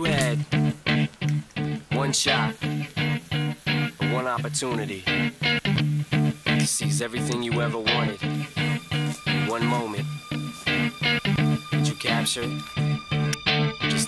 two head, one shot, one opportunity to seize everything you ever wanted. One moment that you captured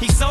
He's so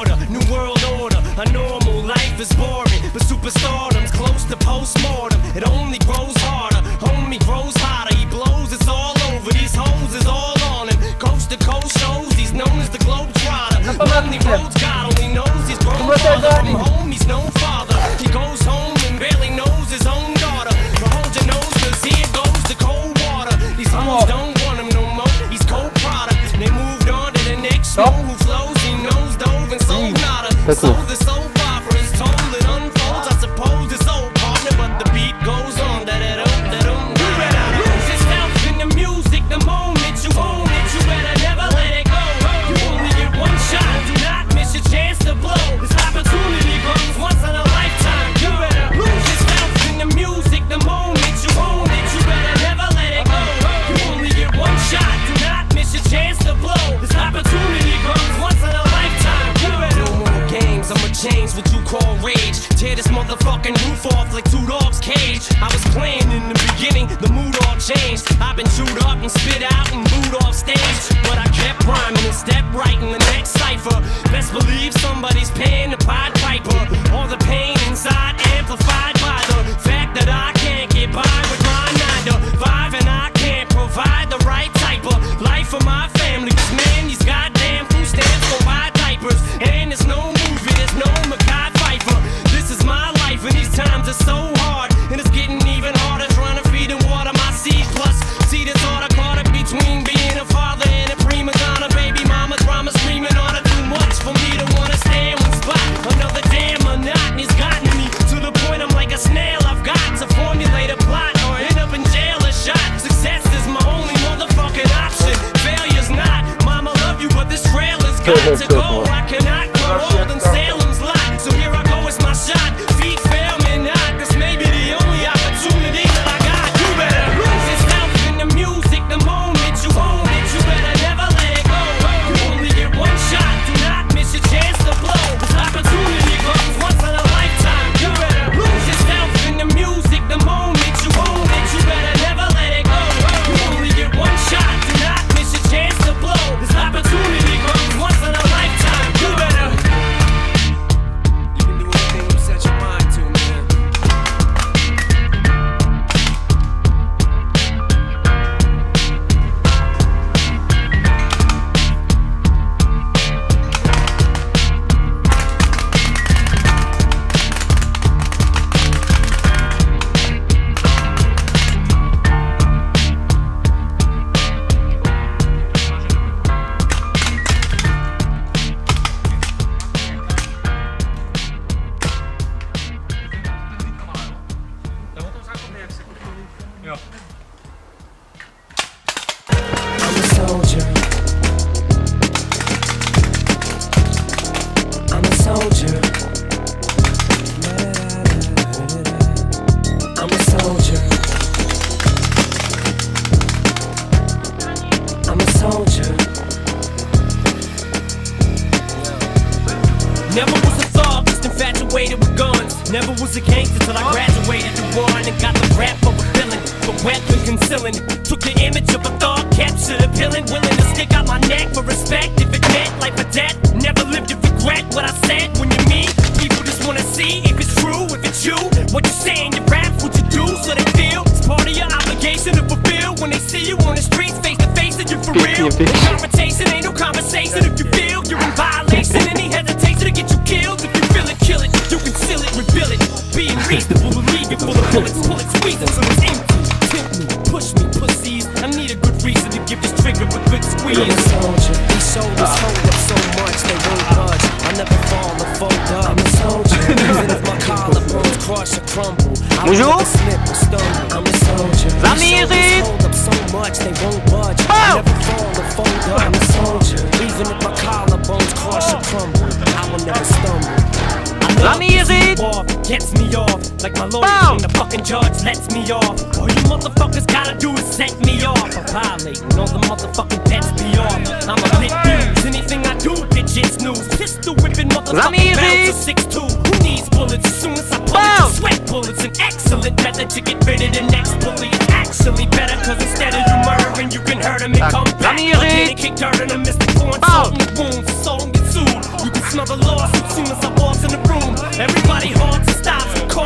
order, new world order. A normal life is boring, but superstardom's close to postmortem. It only grows harder, homie grows hotter. He blows, it's all over. These hoes is all on him. Coast to coast shows, he's known as the globetrotter. Lonely roads, God only knows he's grown. Très court. writing the next cipher. Best believe somebody's paying the Pied Piper. All the pain inside amplified by the fact that I can't get by with my nine to five, and I can't provide the right type of life for my. For respect. If it meant life or death, never lived to regret what I said. When you meet people, just wanna see if it's true, if it's you. What you say saying, your rap, what you do, so they feel it's part of your obligation to fulfill. When they see you on the streets, face to face, that you're for real. Bitch. Confrontation ain't no conversation. If you feel you're in violation, any hesitation to get you killed. If you feel it, kill it. You conceal it, reveal it. Being reasonable, believe it. Full of bullets, pull it, squeeze it till it's empty. Tempt me, push me, pussies. I need a a good squeeze. I'm a soldier. These shoulders hold up so much they won't budge. I never fall or fold up. I'm a soldier. Even if my collarbones crush or crumble, I will Bonjour. never slip or stumble. I'm a soldier. These Zamiri. shoulders hold up so much they won't budge. I Bow. never fall or fold up. I'm a soldier. Like my lawyer Bow. the fucking judge lets me off. All you motherfuckers gotta do is set me off. I'm violating all the motherfucking pets be off. I'm a lit fuse. Anything I do, bitch, it's news. Pistol whipping motherfucking bounce six two. Who needs bullets? As soon as I pull it, you sweat bullets. An excellent method to get rid of the next bully. It's actually better, cause instead of you murdering, you can hurt him and come Let back. eat Again it. and kick dirt in the corn, salt in the wounds. Soul gets sued. You can smell the loss as soon as I walk in the room. Everybody hard to stop and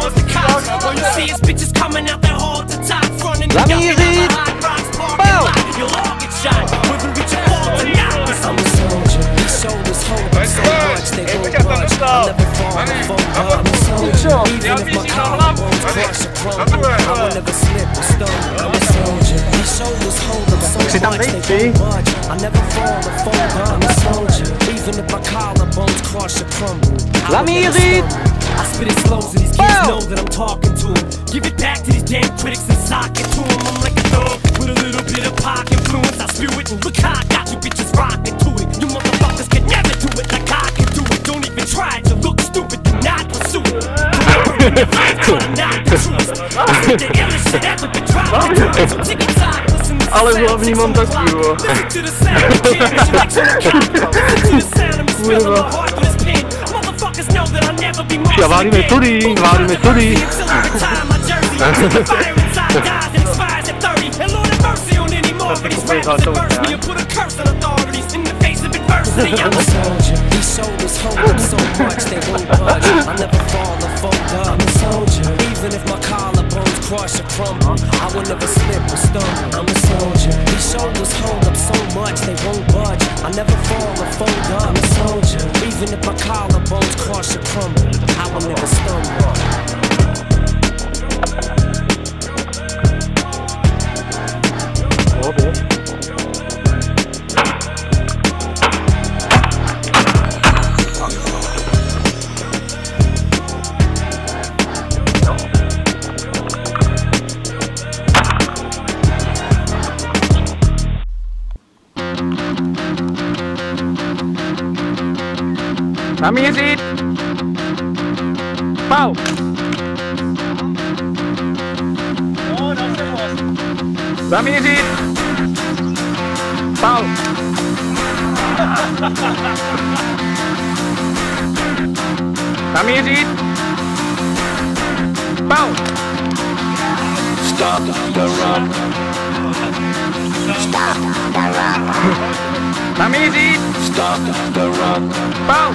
calls the cops. All you see is bitches coming out their hall to top, fronting Let me yucking eat out it. the hot rocks, parking lot. You'll all get shot, whether it's your fault or not. I'm I'm a soldier. These shoulders hold up so much they won't budge. I never fall or fold up. I'm a soldier. Even if my collarbones crush or crumble, I will never slip or stumble. I'm a soldier. These shoulders hold up so Zit aan much they zie. won't budge. I never fall or fold up. I'm a soldier. Even if my collarbones crush or crumble, I Let will me never it. stumble. I spit it slow so these kids Bow. know that I'm talking to them. Give it back to these damn critics and sock it to them. I'm like a dog with a little bit of pop influence. I spew it and look how I got you bitches rocking to it. You motherfuckers can never do it like I can do it. Don't even try it. You look stupid. Do not pursue it. Ale hlavní I'm a soldier. These shoulders hold up so much they won't budge. I never fall or fold up. I'm a soldier. Even if my collarbones crush or crumble, I will never slip or stumble. I'm a soldier. These shoulders hold up so much they won't budge. I never fall or fold up. A. Even if my collarbones crush or crumble, I will never stumble. Namířit! Pau! Zamířit! Pau! Zamířit! Pau! Stop the run. Stop the run. Namířit! Stop the run. Pau!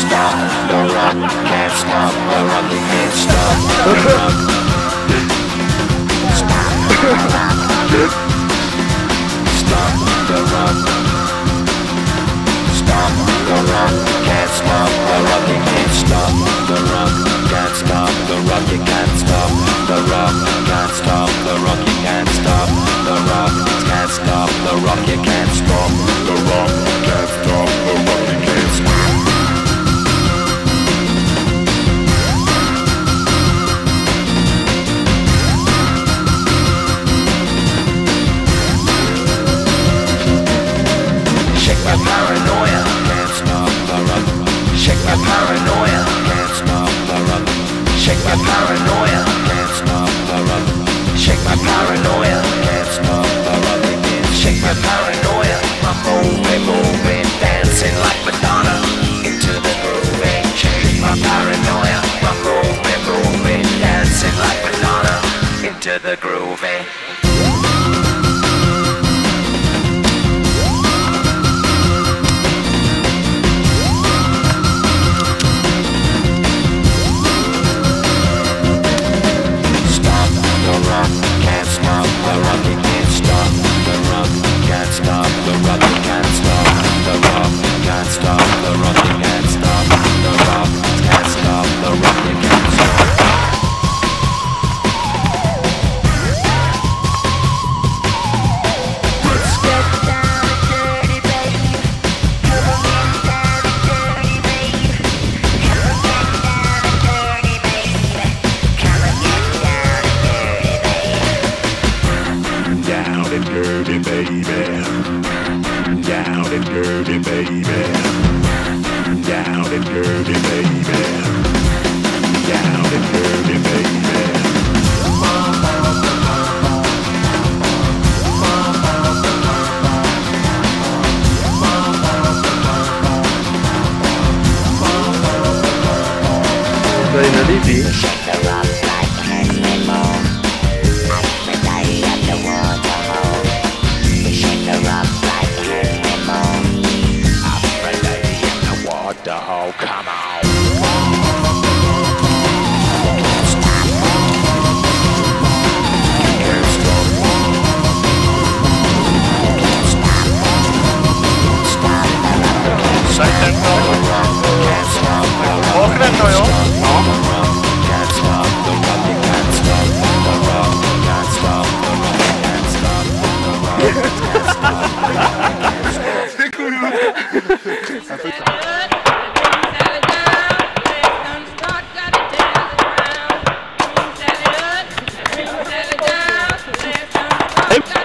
Stop the run. Can't stop the run. You can't stop the run. Stop the run. Stop the run. Stop the run. Can't stop the run. You can't stop the run. Can't stop the run. You can't stop the run. Can't stop the run. You can't stop the run. Can't stop the rock, You can't stop the run. to the groovy.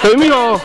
Emil